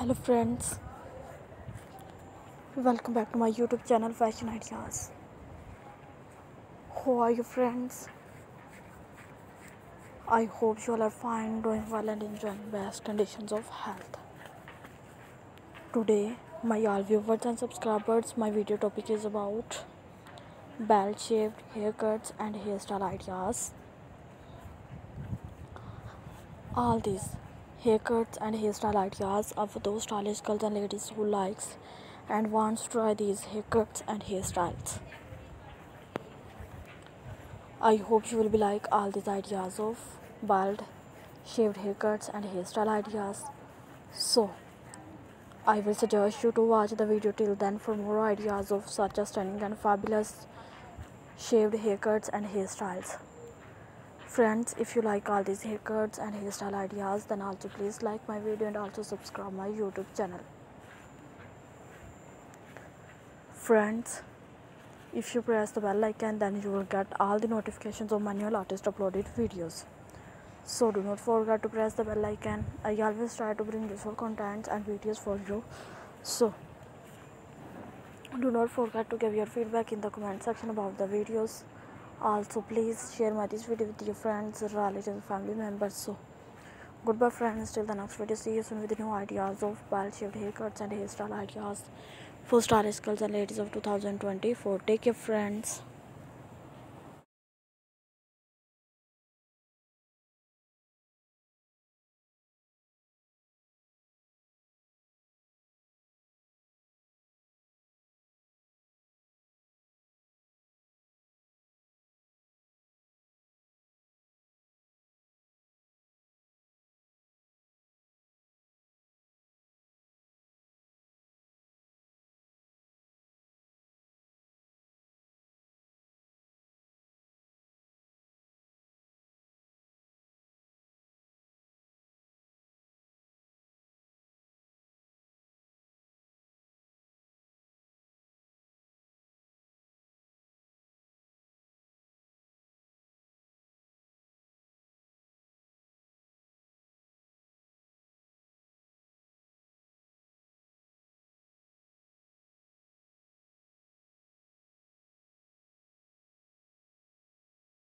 hello friends. Welcome back to my youtube channel fashion ideas. How are you friends? I hope you all are fine doing well and enjoying best conditions of health. Today my all viewers and subscribers my video topic is about bell shaped haircuts and hairstyle ideas. All these haircuts and hairstyle ideas for those stylish girls and ladies who likes and wants to try these haircuts and hairstyles. I hope you will be like all these ideas of bald, shaved haircuts and hairstyle ideas. So, I will suggest you to watch the video till then for more ideas of such a stunning and fabulous shaved haircuts and hairstyles friends if you like all these haircuts and hairstyle ideas then also please like my video and also subscribe my youtube channel. Friends if you press the bell icon then you will get all the notifications of my new uploaded videos. So do not forget to press the bell icon. I always try to bring useful contents and videos for you. So do not forget to give your feedback in the comment section about the videos also please share my this video with your friends relatives family members. So goodbye friends. Till the next video. See you soon with new ideas of bald shaped haircuts and hairstyle ideas for stylish girls and ladies of 2024 take care friends